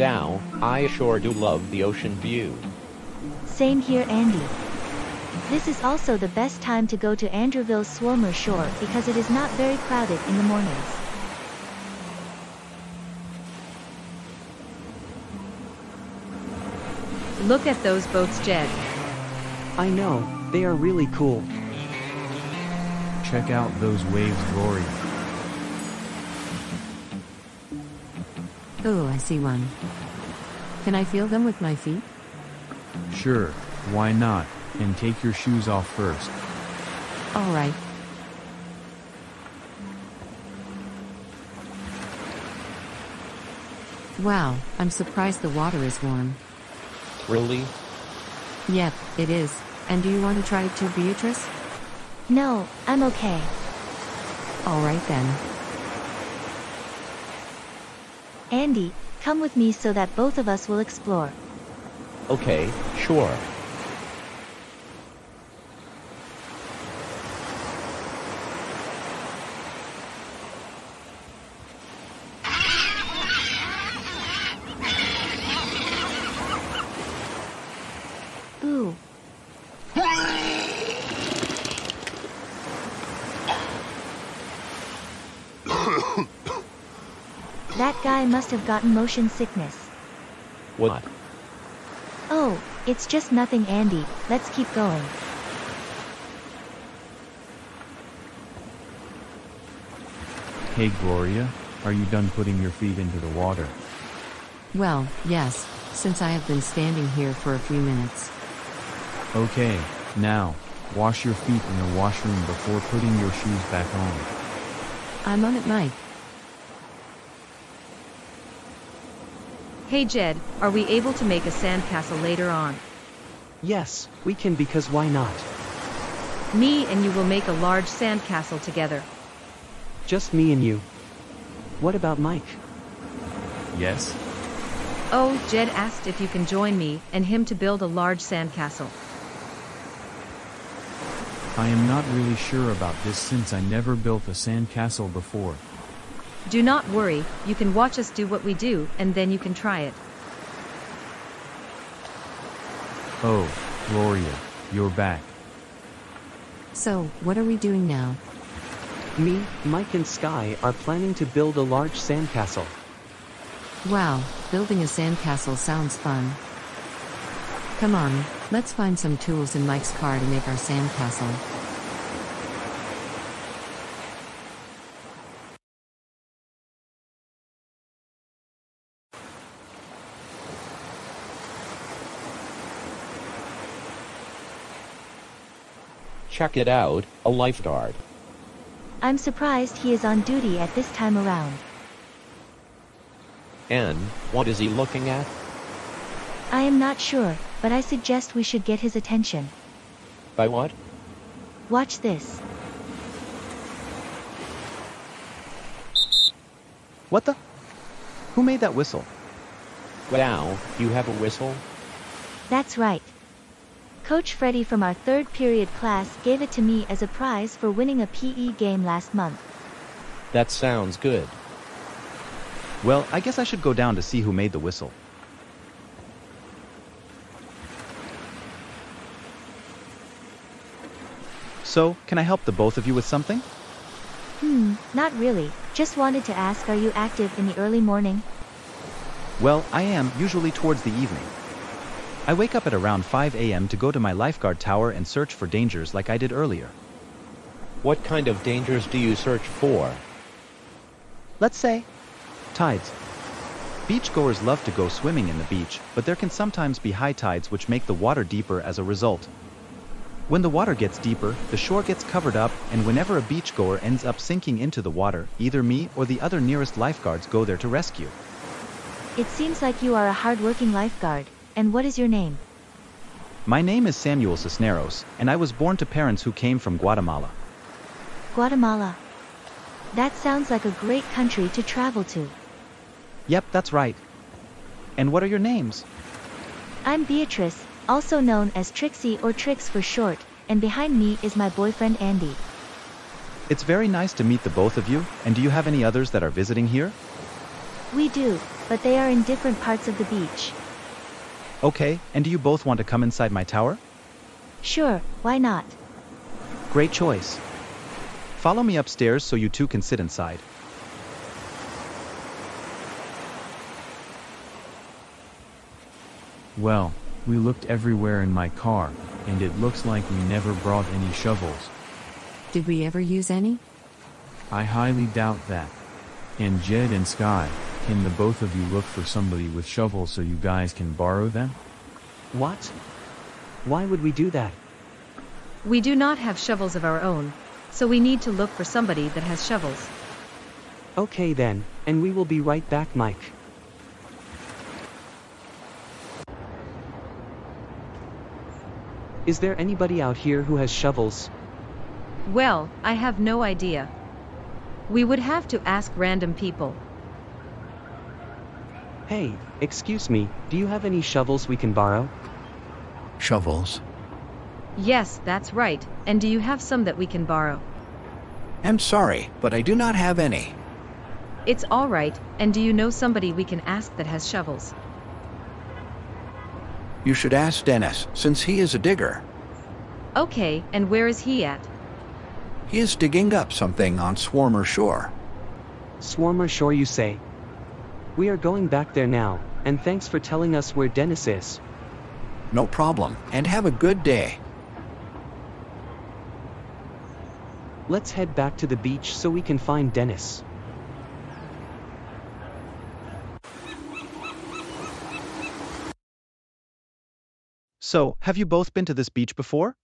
Wow, I sure do love the ocean view. Same here, Andy. This is also the best time to go to Andrewville's Swarmer Shore because it is not very crowded in the mornings. Look at those boats, Jed. I know, they are really cool. Check out those waves, Gloria. Oh, I see one. Can I feel them with my feet? Sure, why not? And take your shoes off first. All right. Wow, I'm surprised the water is warm. Really? Yep, it is. And do you want to try it too, Beatrice? No, I'm okay. All right then. Andy, come with me so that both of us will explore. Okay, sure. Ooh, that guy must have gotten motion sickness. What? Oh, it's just nothing, Andy. Let's keep going. Hey, Gloria, are you done putting your feet into the water? Well, yes, since I have been standing here for a few minutes. Okay, now, wash your feet in the washroom before putting your shoes back on. I'm on it, Mike. Hey, Jed, are we able to make a sandcastle later on? Yes, we can because why not? Me and you will make a large sandcastle together. Just me and you. What about Mike? Yes? Oh, Jed asked if you can join me and him to build a large sandcastle. I am not really sure about this since I never built a sandcastle before. Do not worry, you can watch us do what we do, and then you can try it. Oh, Gloria, you're back. So, what are we doing now? Me, Mike and Skye are planning to build a large sandcastle. Wow, building a sandcastle sounds fun. Come on, let's find some tools in Mike's car to make our sandcastle. Check it out, a lifeguard. I'm surprised he is on duty at this time around. And, what is he looking at? I am not sure, but I suggest we should get his attention. By what? Watch this. What the? Who made that whistle? Wow, you have a whistle? That's right. Coach Freddy from our third period class gave it to me as a prize for winning a PE game last month. That sounds good. Well, I guess I should go down to see who made the whistle. So, can I help the both of you with something? Hmm, not really. Just wanted to ask are you active in the early morning? Well, I am, usually towards the evening. I wake up at around 5 a.m. to go to my lifeguard tower and search for dangers like I did earlier. What kind of dangers do you search for? Let's say, tides. Beachgoers love to go swimming in the beach, but there can sometimes be high tides which make the water deeper as a result. When the water gets deeper, the shore gets covered up, and whenever a beachgoer ends up sinking into the water, either me or the other nearest lifeguards go there to rescue. It seems like you are a hardworking lifeguard. And what is your name? My name is Samuel Cisneros, and I was born to parents who came from Guatemala. Guatemala. That sounds like a great country to travel to. Yep, that's right. And what are your names? I'm Beatrice, also known as Trixie or Trix for short, and behind me is my boyfriend Andy. It's very nice to meet the both of you, and do you have any others that are visiting here? We do. but they are in different parts of the beach. Okay, and do you both want to come inside my tower? Sure, why not? Great choice. Follow me upstairs so you two can sit inside. Well, we looked everywhere in my car, and it looks like we never brought any shovels. Did we ever use any? I highly doubt that. And Jed and Skye, can the both of you look for somebody with shovels so you guys can borrow them? What? Why would we do that? We do not have shovels of our own, so we need to look for somebody that has shovels. Okay then, and we will be right back, Mike. Is there anybody out here who has shovels? Well, I have no idea. We would have to ask random people. Hey, excuse me, do you have any shovels we can borrow? Shovels. Yes, that's right, and do you have some that we can borrow? I'm sorry, but I do not have any. It's alright, and do you know somebody we can ask that has shovels? You should ask Dennis, since he is a digger. Okay, and where is he at? He is digging up something on Swarmer Shore. Swarmer Shore, you say? We are going back there now, and thanks for telling us where Dennis is. No problem, and have a good day. Let's head back to the beach so we can find Dennis. So, have you both been to this beach before?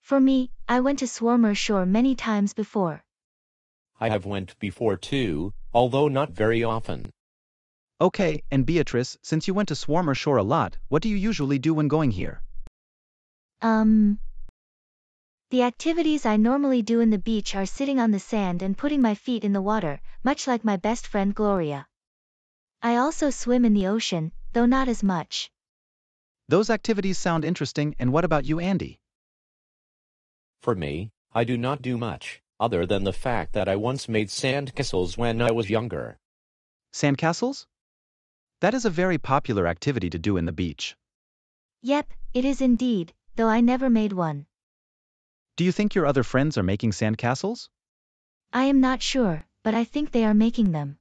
For me, I went to Swarmer Shore many times before. I have went before too, although not very often. Okay, and Beatrice, since you went to Swarmer Shore a lot, what do you usually do when going here? Um. The activities I normally do in the beach are sitting on the sand and putting my feet in the water, much like my best friend Gloria. I also swim in the ocean, though not as much. Those activities sound interesting, and what about you, Andy? For me, I do not do much, other than the fact that I once made sandcastles when I was younger. Sandcastles? That is a very popular activity to do in the beach. Yep, it is indeed, though I never made one. Do you think your other friends are making sandcastles? I am not sure, but I think they are making them.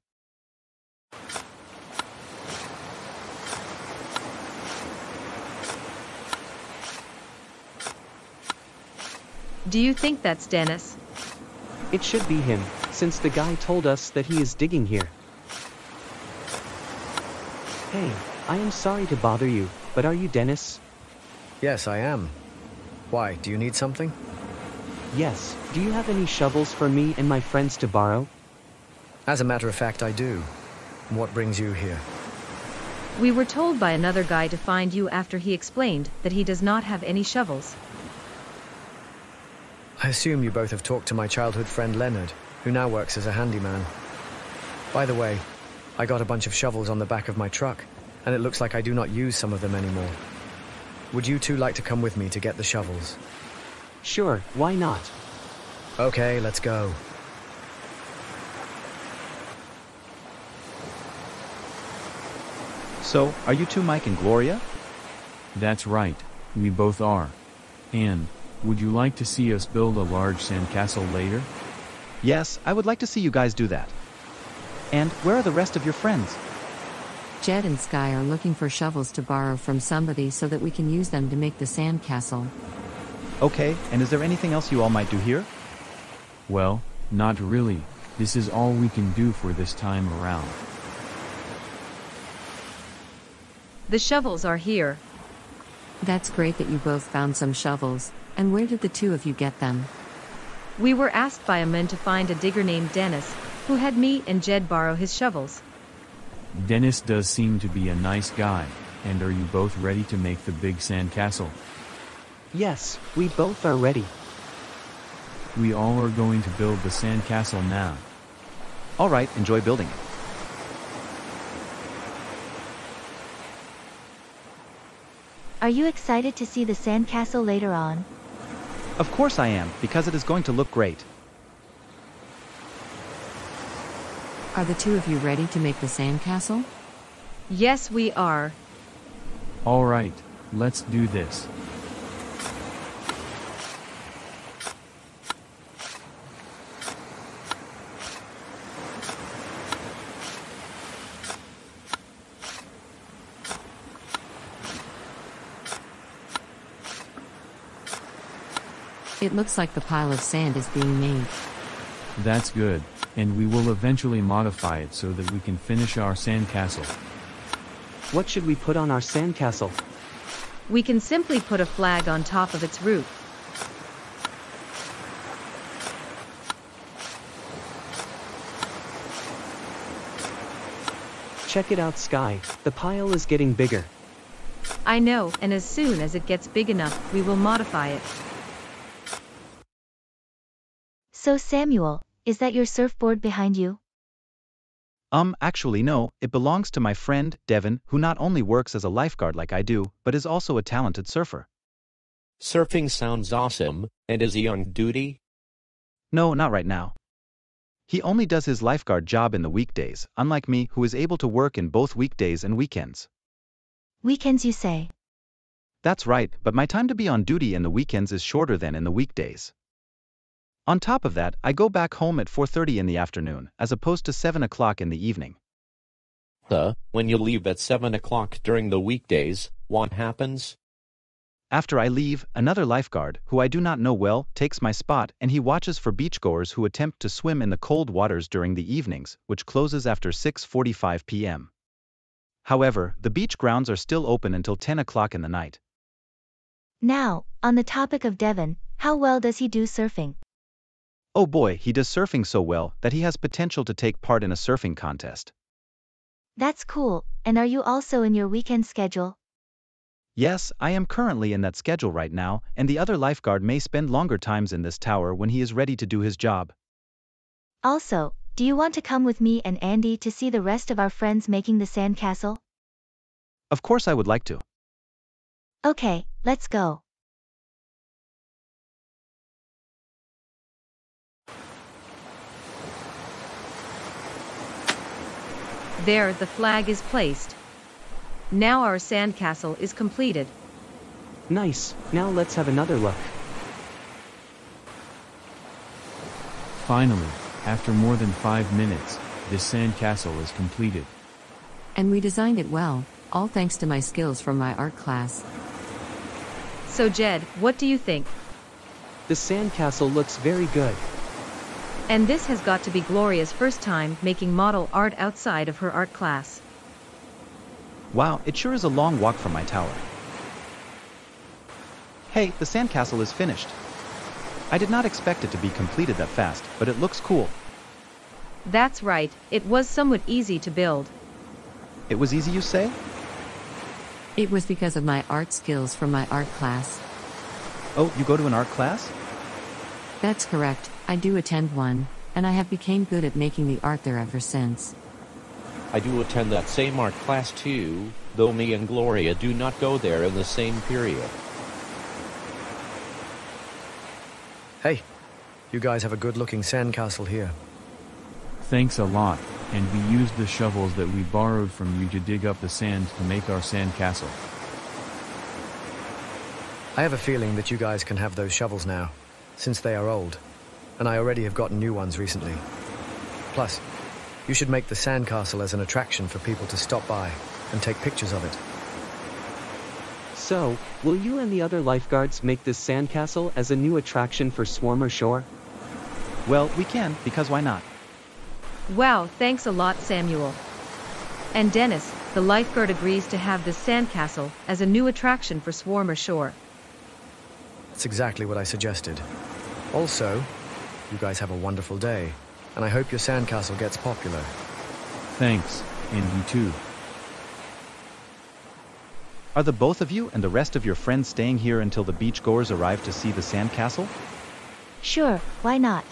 Do you think that's Dennis? It should be him, since the guy told us that he is digging here. Hey, I am sorry to bother you, but are you Dennis? Yes, I am. Why, do you need something? Yes, do you have any shovels for me and my friends to borrow? As a matter of fact, I do. What brings you here? We were told by another guy to find you after he explained that he does not have any shovels. I assume you both have talked to my childhood friend Leonard, who now works as a handyman. By the way, I got a bunch of shovels on the back of my truck, and it looks like I do not use some of them anymore. Would you two like to come with me to get the shovels? Sure, why not? Okay, let's go. So, are you two Mike and Gloria? That's right, we both are. And, would you like to see us build a large sandcastle later? Yes, I would like to see you guys do that. And where are the rest of your friends? Jed and Skye are looking for shovels to borrow from somebody so that we can use them to make the sandcastle. Okay, and is there anything else you all might do here? Well, not really. This is all we can do for this time around. The shovels are here. That's great that you both found some shovels. And where did the two of you get them? We were asked by a man to find a digger named Dennis, who had me and Jed borrow his shovels. Dennis does seem to be a nice guy. And are you both ready to make the big sandcastle? Yes, we both are ready. We all are going to build the sandcastle now. Alright, enjoy building it. Are you excited to see the sandcastle later on? Of course I am, because it is going to look great. Are the two of you ready to make the sandcastle? Yes, we are. Alright, let's do this. It looks like the pile of sand is being made. That's good, and we will eventually modify it so that we can finish our sandcastle. What should we put on our sandcastle? We can simply put a flag on top of its roof. Check it out Skye, the pile is getting bigger. I know, and as soon as it gets big enough, we will modify it. So Samuel, is that your surfboard behind you? Um, actually no, it belongs to my friend, Devin, who not only works as a lifeguard like I do, but is also a talented surfer. Surfing sounds awesome, and is he on duty? No, not right now. He only does his lifeguard job in the weekdays, unlike me who is able to work in both weekdays and weekends. Weekends you say. That's right, but my time to be on duty in the weekends is shorter than in the weekdays. On top of that, I go back home at 4.30 in the afternoon, as opposed to 7 o'clock in the evening. Uh, when you leave at 7 o'clock during the weekdays, what happens? After I leave, another lifeguard, who I do not know well, takes my spot and he watches for beachgoers who attempt to swim in the cold waters during the evenings, which closes after 6.45 p.m. However, the beach grounds are still open until 10 o'clock in the night. Now, on the topic of Devon, how well does he do surfing? Oh boy, he does surfing so well that he has potential to take part in a surfing contest. That's cool, and are you also in your weekend schedule? Yes, I am currently in that schedule right now, and the other lifeguard may spend longer times in this tower when he is ready to do his job. Also, do you want to come with me and Andy to see the rest of our friends making the sandcastle? Of course I would like to. Okay, let's go. There, the flag is placed. Now our sandcastle is completed. Nice, now let's have another look. Finally, after more than five minutes, this sandcastle is completed. And we designed it well, all thanks to my skills from my art class. So Jed, what do you think? The sandcastle looks very good. And this has got to be Gloria's first time making model art outside of her art class. Wow, it sure is a long walk from my tower. Hey, the sandcastle is finished. I did not expect it to be completed that fast, but it looks cool. That's right, it was somewhat easy to build. It was easy, you say? It was because of my art skills from my art class. Oh, you go to an art class? That's correct, I do attend one, and I have become good at making the art there ever since. I do attend that same art class too, though me and Gloria do not go there in the same period. Hey, you guys have a good looking sandcastle here. Thanks a lot, and we used the shovels that we borrowed from you to dig up the sand to make our sandcastle. I have a feeling that you guys can have those shovels now, since they are old, and I already have gotten new ones recently. Plus, you should make the sandcastle as an attraction for people to stop by and take pictures of it. So, will you and the other lifeguards make this sandcastle as a new attraction for Swarmer Shore? Well, we can, because why not? Wow, thanks a lot, Samuel. And Dennis, the lifeguard agrees to have this sandcastle as a new attraction for Swarmer Shore. That's exactly what I suggested. Also, you guys have a wonderful day, and I hope your sandcastle gets popular. Thanks, and you too. Are the both of you and the rest of your friends staying here until the beachgoers arrive to see the sandcastle? Sure, why not?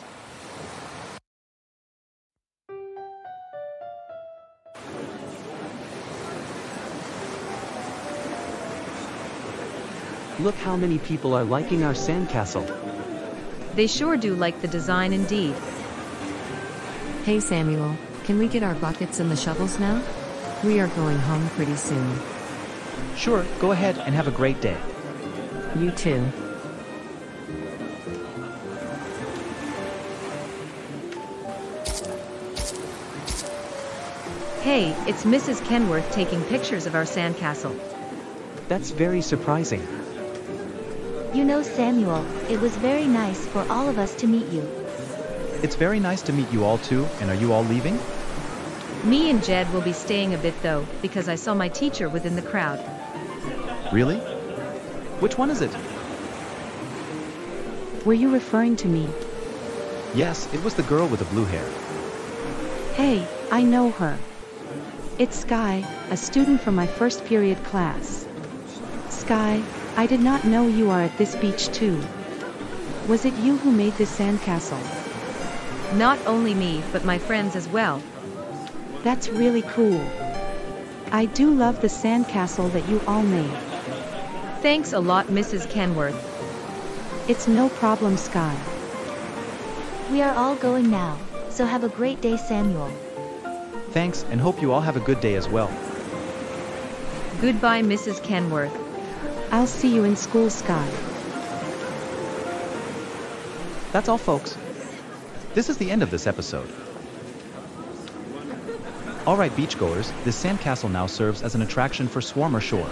Look how many people are liking our sandcastle. They sure do like the design indeed. Hey Samuel, can we get our buckets and the shovels now? We are going home pretty soon. Sure, go ahead and have a great day. You too. Hey, it's Mrs. Kenworth taking pictures of our sandcastle. That's very surprising. You know Samuel, it was very nice for all of us to meet you. It's very nice to meet you all too, and are you all leaving? Me and Jed will be staying a bit though, because I saw my teacher within the crowd. Really? Which one is it? Were you referring to me? Yes, it was the girl with the blue hair. Hey, I know her. It's Skye, a student from my first period class. Skye, I did not know you are at this beach too. Was it you who made this sandcastle? Not only me, but my friends as well. That's really cool. I do love the sandcastle that you all made. Thanks a lot, Mrs. Kenworth. It's no problem, Skye. We are all going now, so have a great day Samuel. Thanks, and hope you all have a good day as well. Goodbye, Mrs. Kenworth. I'll see you in school, Skye. That's all, folks. This is the end of this episode. Alright beachgoers, this sandcastle now serves as an attraction for Swarmer Shore.